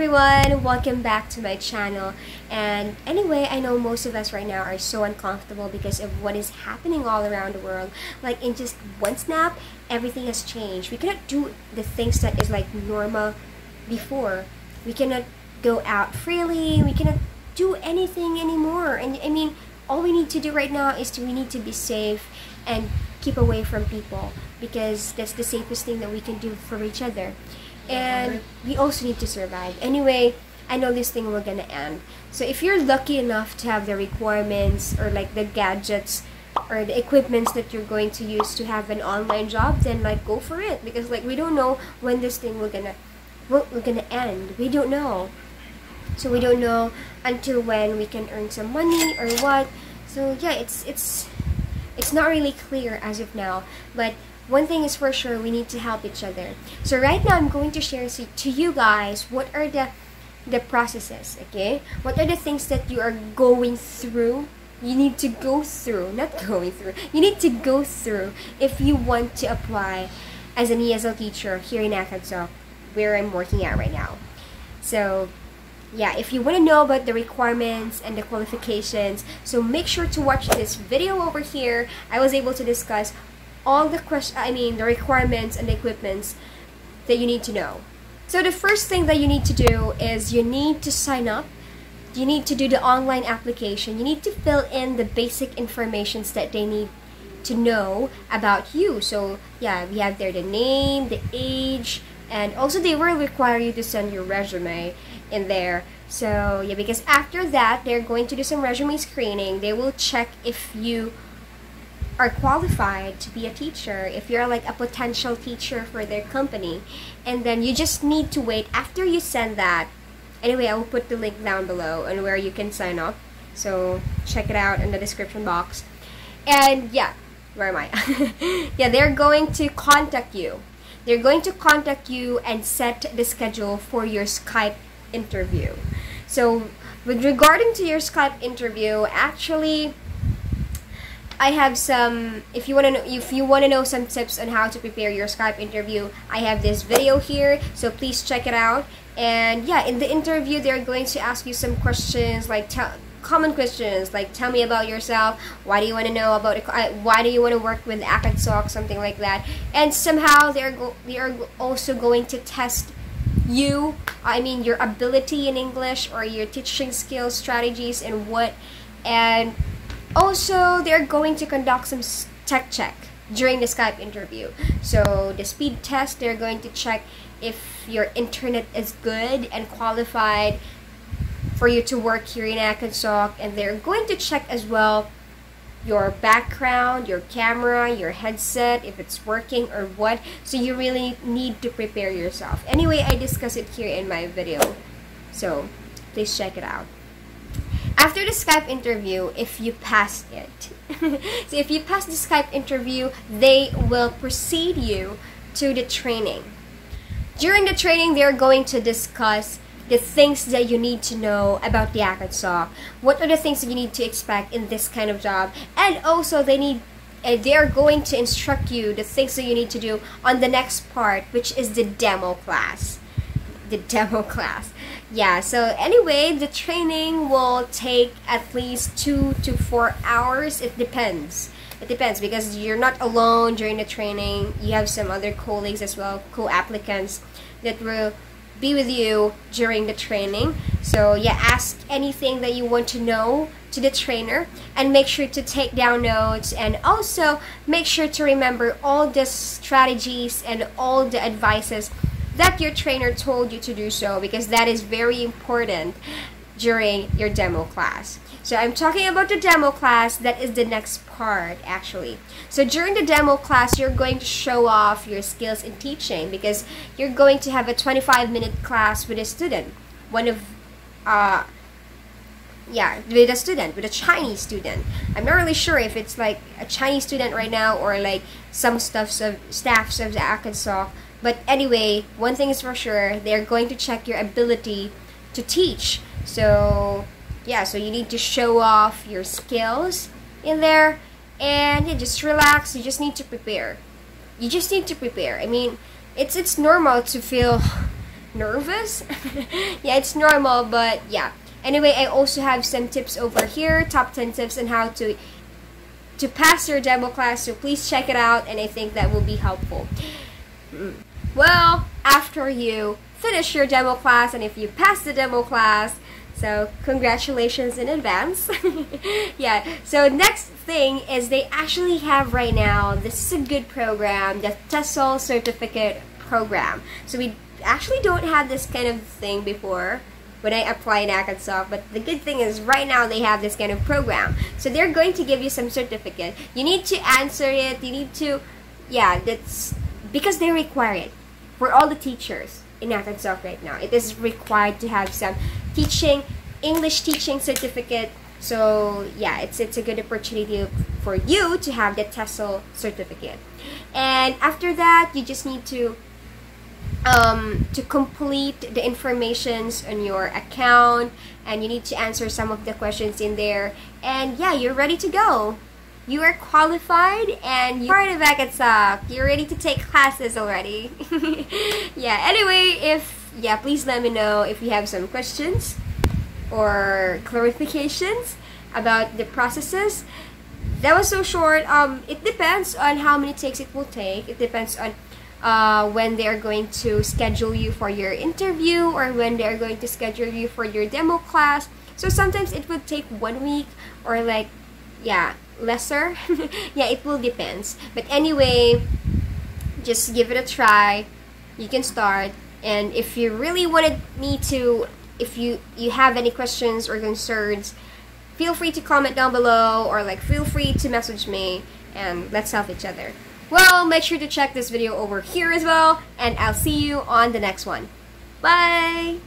everyone, welcome back to my channel. And anyway, I know most of us right now are so uncomfortable because of what is happening all around the world. Like in just one snap, everything has changed. We cannot do the things that is like normal before. We cannot go out freely. We cannot do anything anymore. And I mean, all we need to do right now is to, we need to be safe and keep away from people because that's the safest thing that we can do for each other and we also need to survive. Anyway, I know this thing will gonna end. So if you're lucky enough to have the requirements or like the gadgets or the equipments that you're going to use to have an online job, then like go for it because like we don't know when this thing will gonna will, will gonna end. We don't know. So we don't know until when we can earn some money or what. So yeah, it's it's it's not really clear as of now, but one thing is for sure, we need to help each other. So right now, I'm going to share to you guys what are the the processes, okay? What are the things that you are going through? You need to go through, not going through. You need to go through if you want to apply as an ESL teacher here in Acadsoc, uh, where I'm working at right now. So yeah, if you want to know about the requirements and the qualifications, so make sure to watch this video over here. I was able to discuss all the question I mean the requirements and the equipments that you need to know. So the first thing that you need to do is you need to sign up. You need to do the online application. You need to fill in the basic informations that they need to know about you. So yeah, we have there the name, the age, and also they will require you to send your resume in there. So yeah, because after that they're going to do some resume screening. They will check if you are qualified to be a teacher, if you're like a potential teacher for their company, and then you just need to wait after you send that. Anyway, I will put the link down below and where you can sign up. So check it out in the description box. And yeah, where am I? yeah, they're going to contact you. They're going to contact you and set the schedule for your Skype interview. So with regarding to your Skype interview, actually I have some if you want to know if you want to know some tips on how to prepare your Skype interview I have this video here so please check it out. And yeah in the interview they're going to ask you some questions like tell common questions like tell me about yourself why do you want to know about uh, why do you want to work with Acadsoc something like that. And somehow they're they are also going to test you I mean your ability in English or your teaching skills strategies and what and also, they're going to conduct some tech check during the Skype interview. So the speed test, they're going to check if your internet is good and qualified for you to work here in Acadsoc, and they're going to check as well your background, your camera, your headset, if it's working or what. So you really need to prepare yourself. Anyway, I discuss it here in my video. So please check it out after the Skype interview, if you pass it, so if you pass the Skype interview, they will proceed you to the training. During the training, they're going to discuss the things that you need to know about the Acadsoc. What are the things that you need to expect in this kind of job? And also, they need uh, they're going to instruct you the things that you need to do on the next part, which is the demo class. The demo class yeah so anyway the training will take at least two to four hours. It depends. It depends because you're not alone during the training. You have some other colleagues as well co-applicants that will be with you during the training. So yeah ask anything that you want to know to the trainer and make sure to take down notes and also make sure to remember all the strategies and all the advices that your trainer told you to do so because that is very important during your demo class. So I'm talking about the demo class, that is the next part actually. So during the demo class, you're going to show off your skills in teaching because you're going to have a 25 minute class with a student. One of, uh, yeah, with a student, with a Chinese student. I'm not really sure if it's like a Chinese student right now or like some stuffs of staffs of the Acadsoc but anyway, one thing is for sure, they're going to check your ability to teach. So, yeah, so you need to show off your skills in there and you just relax. You just need to prepare. You just need to prepare. I mean, it's it's normal to feel nervous. yeah, it's normal, but yeah. Anyway, I also have some tips over here, top 10 tips on how to to pass your demo class, so please check it out and I think that will be helpful. Mm. Well, after you finish your demo class and if you pass the demo class, so congratulations in advance. yeah, so next thing is they actually have right now, this is a good program, the TESOL certificate program. So we actually don't have this kind of thing before when I apply in Acadsoc, but the good thing is right now they have this kind of program. So they're going to give you some certificate. You need to answer it, you need to, yeah, that's because they require it for all the teachers in Acadsoc right now. It is required to have some teaching, English teaching certificate. So yeah, it's it's a good opportunity for you to have the TESOL certificate. And after that, you just need to um, to complete the informations on your account and you need to answer some of the questions in there and yeah you're ready to go you are qualified and you're part of Acadsoc. You're ready to take classes already. yeah, anyway, if, yeah, please let me know if you have some questions or clarifications about the processes. That was so short. Um, it depends on how many takes it will take. It depends on uh, when they are going to schedule you for your interview or when they are going to schedule you for your demo class. So sometimes it would take one week or like, yeah, lesser. yeah, it will depends. But anyway, just give it a try. You can start. And if you really wanted me to, if you you have any questions or concerns, feel free to comment down below or like feel free to message me and let's help each other. Well, make sure to check this video over here as well, and I'll see you on the next one. Bye!